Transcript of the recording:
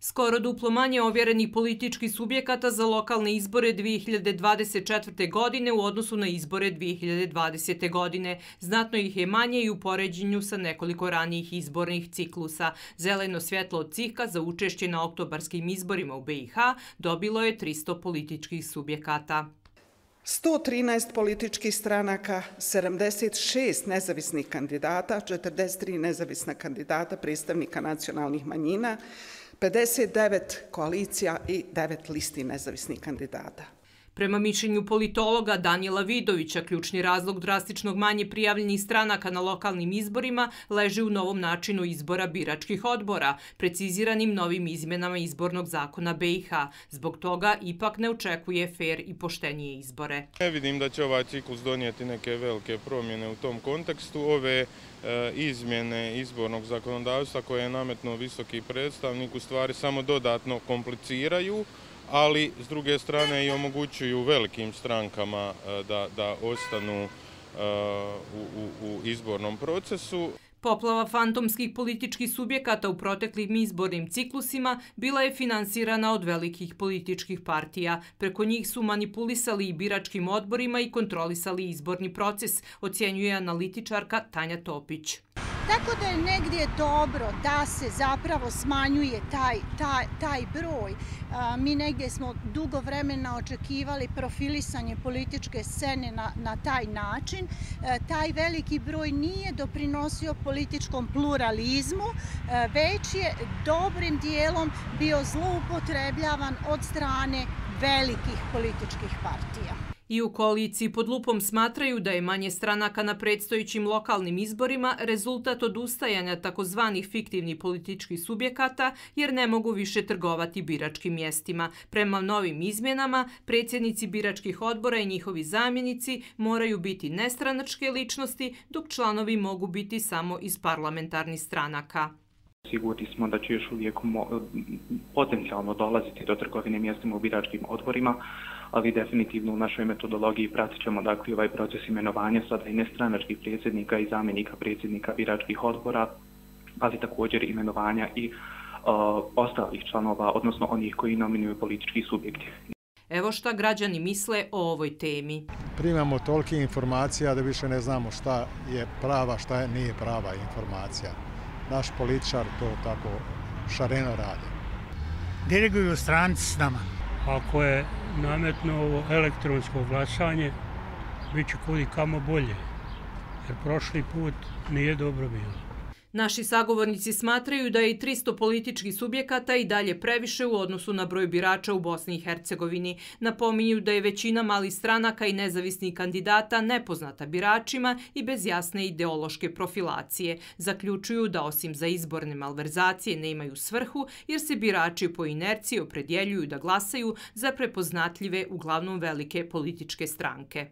Skoro duplo manje ovjerenih političkih subjekata za lokalne izbore 2024. godine u odnosu na izbore 2020. godine. Znatno ih je manje i u poređenju sa nekoliko ranijih izbornih ciklusa. Zeleno svjetlo od cihka za učešće na oktobarskim izborima u BiH dobilo je 300 političkih subjekata. 113 političkih stranaka, 76 nezavisnih kandidata, 43 nezavisna kandidata, predstavnika nacionalnih manjina, 59 koalicija i 9 listi nezavisnih kandidata. Prema mišljenju politologa Danijela Vidovića, ključni razlog drastičnog manje prijavljenih stranaka na lokalnim izborima leži u novom načinu izbora biračkih odbora, preciziranim novim izmenama izbornog zakona BiH. Zbog toga ipak ne očekuje fair i poštenije izbore. Ne vidim da će ovaj ciklus donijeti neke velike promjene u tom kontekstu. Ove e, izmjene izbornog zakonodavstva koje je nametno visoki predstavnik u stvari samo dodatno kompliciraju ali s druge strane i omogućuju velikim strankama e, da, da ostanu e, u u izbornom procesu. Poplava fantomskih političkih subjekata u proteklim izbornim ciklusima bila je finansirana od velikih političkih partija. Preko njih su manipulisali i biračkim odborima i kontrolisali izborni proces, ocjenjuje analitičarka Tanja Topić. Tako da je negdje dobro da se zapravo smanjuje taj, taj, taj broj. Mi negdje smo dugo vremena očekivali profilisanje političke scene na, na taj način. E, taj veliki broj nije doprinosio političkom pluralizmu, e, već je dobrim dijelom bio zloupotrebljavan od strane velikih političkih partija i u koaliciji pod lupom smatraju da je manje stranaka na predstojićim lokalnim izborima rezultat odustajanja takozvanih fiktivnih političkih subjekata jer ne mogu više trgovati biračkim mjestima. Prema novim izmjenama, predsjednici biračkih odbora i njihovi zamjenici moraju biti nestranačke ličnosti, dok članovi mogu biti samo iz parlamentarnih stranaka. Sigurni smo da će još uvijek potencijalno dolaziti do trgovine mjestima u biračkim odborima, ali definitivno u našoj metodologiji pratit ćemo dakle, ovaj proces imenovanja sada i nestranačkih predsjednika i zamjenika predsjednika biračkih odbora, ali također imenovanja i uh, ostalih članova, odnosno onih koji nominuju politički subjekti. Evo šta građani misle o ovoj temi. Primamo tolike informacija da više ne znamo šta je prava, šta je nije prava informacija. Naš političar to tako šareno radi. Diriguju stranci s nama. Ako je nametno ovo elektronsko glasanje, bit će kudi kamo bolje. Jer prošli put nije dobro bilo. Naši sagovornici smatraju da je i 300 političkih subjekata i dalje previše u odnosu na broj birača u Bosni i Hercegovini. Napominju da je većina malih stranaka i nezavisnih kandidata nepoznata biračima i bez jasne ideološke profilacije. Zaključuju da osim za izborne malverzacije ne imaju svrhu jer se birači po inerciji opredjeljuju da glasaju za prepoznatljive uglavnom velike političke stranke.